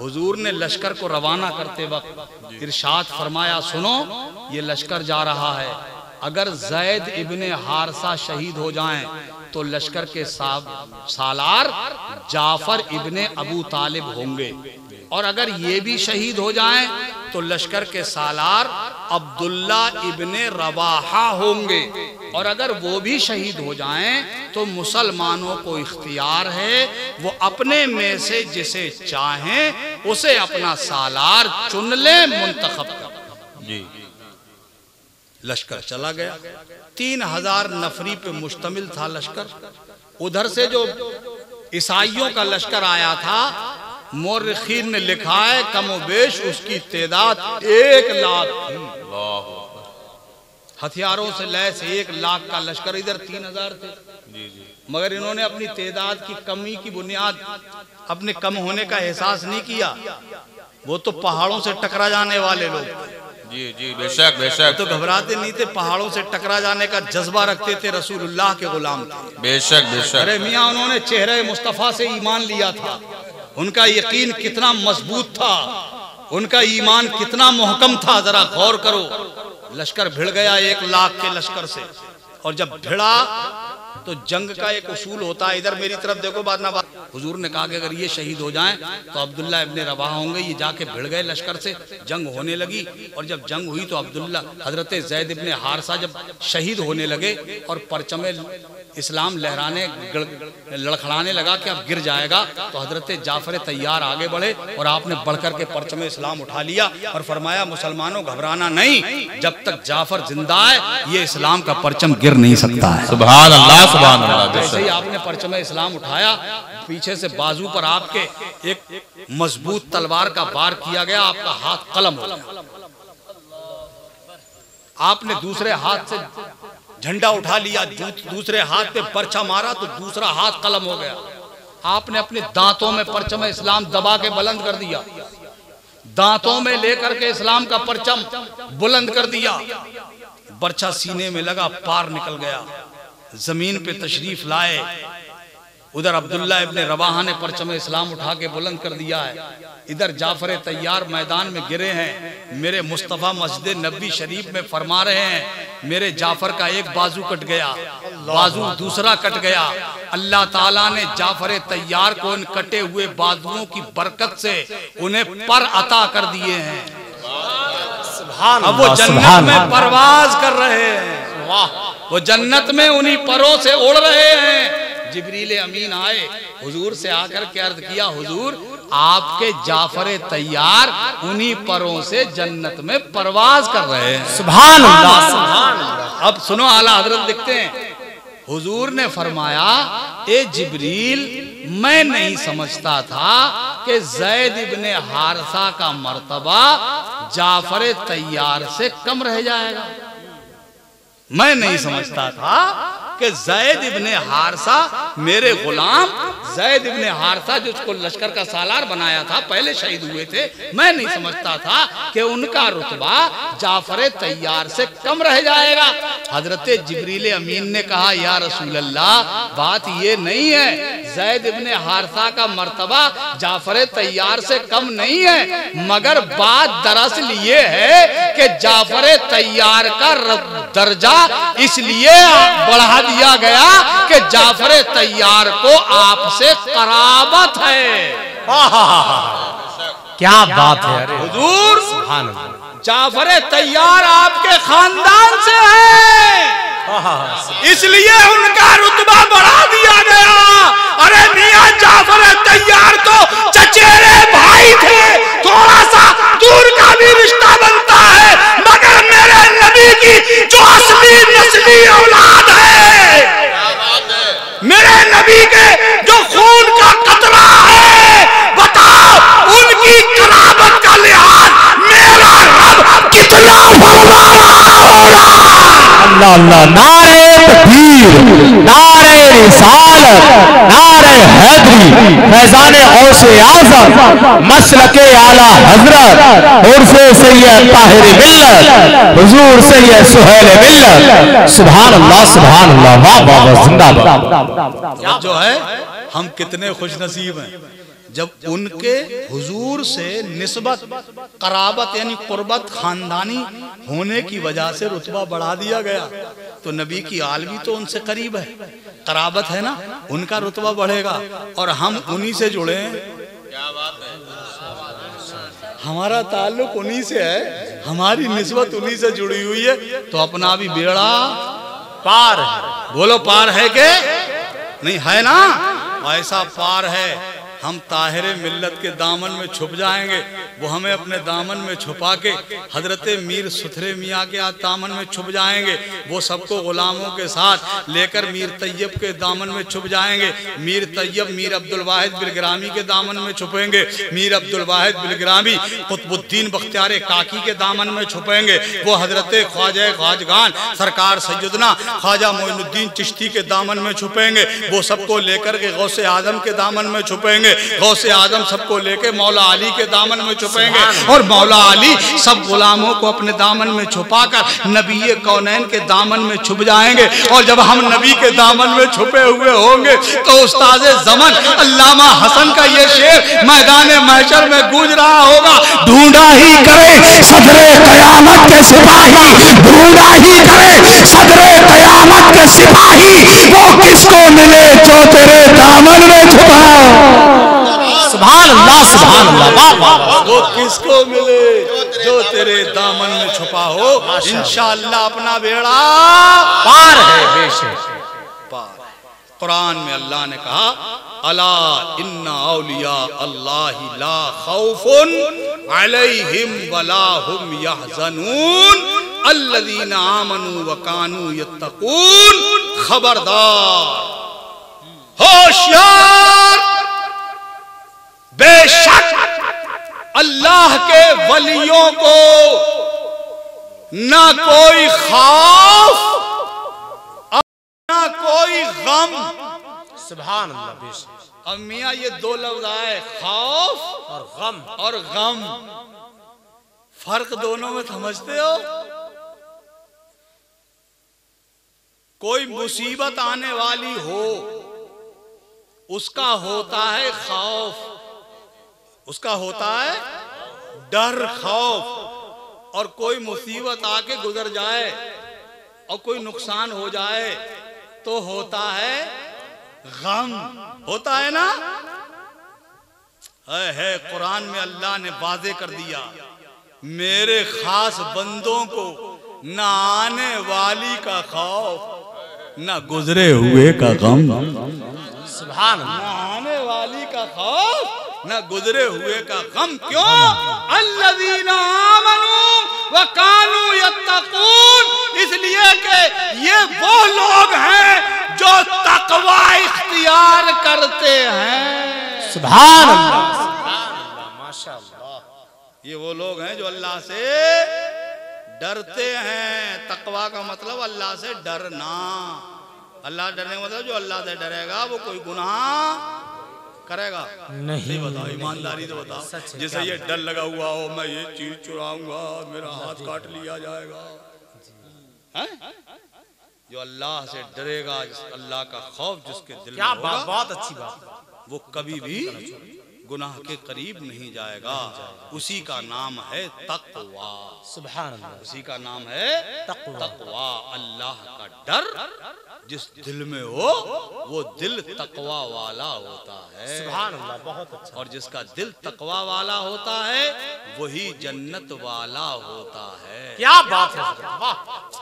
हुजूर ने लश्कर को रवाना करते वक्त इरशाद फरमाया, सुनो, ये लश्कर जा रहा है। अगर जैद इब्ने हारसा शहीद हो जाएँ तो लश्कर के सालार जाफ़र इब्ने अबू तालिब होंगे। और अगर ये भी शहीद हो जाएँ तो लश्कर के सालार अब्दुल्ला इब्ने रवाहा होंगे। और अगर वो भी शहीद हो जाएँ तो मुसलमानों को इख्तियार है। वो अपने में से जिसे चाहें उसे अपना सालार चुन ले मुंतखब। जी। लश्कर चला गया। तीन हज़ार नफरी पे मुश्तमिल था लश्कर। उधर से जो ईसाइयों का लश्कर आया था मोरखीन ने लिखा है कमोबेश उसकी तादाद एक लाख थी। हथियारों से लैस एक लाख का लश्कर इधर तीन हज़ार थे। जी जी। मगर इन्होंने अपनी तादाद की कमी की बुनियाद अपने कम होने का एहसास नहीं किया। वो तो पहाड़ों से टकरा जाने वाले लोग। जी जी बेशक बेशक। तो घबराते नहीं थे पहाड़ों से टकरा जाने का जज्बा रखते थे रसूलुल्लाह के गुलाम। बेशक बेशक। अरे मियाँ उन्होंने चेहरे मुस्तफ़ा से ईमान लिया था। उनका यकीन कितना मज़बूत था। उनका ईमान कितना मोहकम था, जरा गौर करो। लश्कर भिड़ गया एक लाख के लश्कर से। और जब भिड़ा तो जंग का एक उसूल होता है। इधर मेरी तरफ़ देखो बात ना बात। हुजूर ने कहा कि अगर ये शहीद हो जाएँ तो अब्दुल्ला इब्ने रवा होंगे। ये जाके भिड़ गए लश्कर से। जंग होने लगी। और जब जंग हुई तो अब्दुल्ला हज़रत जैद इब्ने हारसा जब शहीद होने लगे और परचमे इस्लाम लहराने लड़खड़ाने लगा कि अब गिर जाएगा तो हज़रत जाफ़र तैयार आगे बढ़े और आपने बढ़कर के परचम इस्लाम उठा लिया और फरमाया मुसलमानों घबराना नहीं जब तक जाफ़र ज़िंदा है ये इस्लाम का परचम गिर नहीं सकता है। अल्लाह अल्लाह जैसे ही आपने परचम इस्लाम उठाया पीछे से बाजू पर आपके एक मज़बूत तलवार का वार किया गया आपका हाथ कलम हो गया। आपने दूसरे हाथ से झंडा उठा लिया दूसरे हाथ पे परचा मारा तो दूसरा हाथ कलम हो गया। आपने अपने दांतों में परचम इस्लाम दबा के बुलंद कर दिया। दांतों में लेकर के इस्लाम का परचम बुलंद कर दिया। बर्चा सीने में लगा, पार निकल गया। ज़मीन पे तशरीफ़ लाए। उधर अब्दुल्ला इब्ने रवाहा ने परचम इस्लाम उठा के बुलंद कर दिया है। इधर जाफ़र तैयार मैदान में गिरे हैं। मेरे मुस्तफ़ा मस्जिद नबी शरीफ में फरमा रहे हैं। मेरे जाफ़र का एक बाजू कट गया बाजू दूसरा कट गया। अल्लाह ताला ने जाफ़र तैयार को इन कटे हुए बाजुओं की बरकत से उन्हें पर अता कर दिए हैं। अब वो जन्नत में परवाज कर रहे हैं। वो जन्नत में उन्हीं परों से उड़ रहे हैं। जिबरील अमीन आए हुजूर से आकर के अर्ज़ किया हुजूर आपके जाफ़र तैयार उन्हीं परों से जन्नत में परवाज कर रहे हैं। सुभान अल्लाह सुभान अब सुनो आला हज़रत दिखते हैं। हुजूर ने फरमाया ए जिबरील मैं नहीं समझता था कि जैद इब्ने हारसा का मर्तबा जाफ़र तैयार से कम रह जाएगा। मैं नहीं समझता था कि जैद इब्ने हारसा मेरे गुलाम जैद इब्ने हारसा जो उसको लश्कर का सालार बनाया था, पहले शहीद हुए थे, मैं नहीं समझता था कि उनका रुतबा जाफ़र तैयार से कम रह जाएगा। हज़रत जिबरील अमीन ने कहा, या रसूल अल्लाह बात ये नहीं है, जैद इब्ने हारसा का मर्तबा जाफ़र तैयार से कम नहीं है, मगर बात दरअसल ये है कि जाफ़र तैयार का दर्जा इसलिए बढ़ा दिया गया कि जाफ़र तैयार को आपसे कराबत है। क्या बात है? अरे हुजूर सुभान जाफ़र तैयार आपके खानदान से है। इसलिए उनका रुतबा बढ़ा दिया गया। अरे मियाँ जाफ़र तैयार तो चचेरे भाई थे थोड़ा सा दूर का भी रिश्ता बनता है मगर मेरे नबी की जो असली नस्ली औलाद है मेरे नबी के जो खून का कतरा है बताओ उनकी कराबत का लिहाज मेरा रब कितना फरमा रहा नारे तकबीर, नारे नारे हैदरी, फैजान औसे आज़म आला हज़रत उर्फे सैयद ताहिर मिल्लत, हुजूर सैयद सुहेल अल्लाह अल्लाह वाह वाह जिंदाबाद। जो है, हम कितने खुश नसीब हैं। जब उनके हुजूर से निस्बत कराबत यानी कुर्बत खानदानी होने की वजह से रुतबा बढ़ा दिया गया तो नबी की आल भी तो उनसे करीब है। कराबत है ना? उनका रुतबा बढ़ेगा। और हम उन्हीं से जुड़े क्या बात है। हमारा ताल्लुक उन्हीं से है। हमारी निस्बत उन्हीं से जुड़ी हुई है। तो अपना भी बेड़ा पार बोलो, पार है के? नहीं, है ना? ऐसा पार है। हम ताहिर मिल्लत के दामन में छुप जाएँगे। वो हमें अपने दामन में छुपा के हज़रत मीर सुथरे मियाँ के दामन में छुप जाएँगे। वो सबको गुलामों के साथ लेकर मीर तैयब के दामन में छुप जाएँगे। मीर तैयब, मीर अब्दुल वाहिद बिलग्रामी के दामन में छुपेंगे। मीर अब्दुल वाहिद बिलग्रामी कुतुबुद्दीन बख्तियार काकी के दामन में छुपेंगे। वो हज़रत ख्वाजा ख्वाजगान, सरकार सैदना ख्वाजा मोइनुद्दीन चिश्ती के दामन में छुपेंगे। वो सबको लेकर के गौसे आज़म के दामन में छुपेंगे। गौसे आज़म सबको लेके मौला अली के दामन में छुपेंगे। और मौला अली सब गुलामों को अपने दामन में छुपाकर नबी कौनैन के दामन में छुप जाएँगे। और जब हम नबी के दामन में छुपे हुए होंगे तो उस्ताद जमन अल्लामा हसन का ये शेर मैदान मैशर में गूंज रहा होगा। ढूंढा ही करे सदरे कयामत के सिपाही। ढूंढा ही करे सदरे कयामत के सिपाही। वो किसको मिले जो तेरे दामन में छुपा? सुभान अल्लाह सुभान अल्लाह वाह वाह वाह। वो किसको मिले जो तेरे दामन में छुपा हो इंशाअल्लाह अपना बेड़ा पार है बेशक। पार। कुरान में अल्लाह ने कहा अला इन्ना औलिया अल्लाह ला खौफुन अलैहिम वला हुम यहजनून। अल्लज़ीना आमनू व कानू यत्तकून। खबरदार होशियार। बेशक अल्लाह के वलियों को ना कोई खौफ ना कोई गम। सुभान अल्लाह अब मियाँ, ये दो लफ्ज आए, खौफ और गम। और गम। फ़र्क दोनों में समझते हो? कोई मुसीबत आने वाली हो, उसका होता है खौफ। उसका होता है डर खौफ। और कोई मुसीबत आके गुजर जाए और कोई नुकसान हो जाए तो होता है गम। होता है ना? है, है कुरान में अल्लाह ने वाजे कर दिया मेरे खास बंदों को न आने वाली का खौफ न गुजरे हुए का गम। सुभान न आने वाली का खौफ। न गुजरे हुए का गम क्यों? अल्लज़ीना व कानू इसलिए कि ये वो लोग हैं जो तकवा इख्तियार करते हैं। सुभान अल्लाह ये वो लोग हैं जो अल्लाह से डरते हैं। तकवा का मतलब अल्लाह से डरना। अल्लाह डरने का मतलब जो अल्लाह से डरेगा वो कोई गुनाह करेगा। नहीं। बताओ ईमानदारी से बताओ। जैसे ये डर लगा हुआ हो मैं ये चीज़ चुराऊँगा मेरा हाथ काट लिया जाएगा। हैं? जो अल्लाह से डरेगा अल्लाह का खौफ जिसके दिल क्या बहुत अच्छी बात। वो कभी भी गुनाह के करीब नहीं जाएगा। उसी का नाम है तकवा। अल्लाह उसी का नाम है तकवा। तकवा। अल्लाह का डर जिस दिल में हो वो दिल तकवा वाला होता है। सुभान अल्लाह बहुत अच्छा। और जिसका दिल तकवा वाला होता है वही जन्नत वाला होता है। क्या बात है वाह।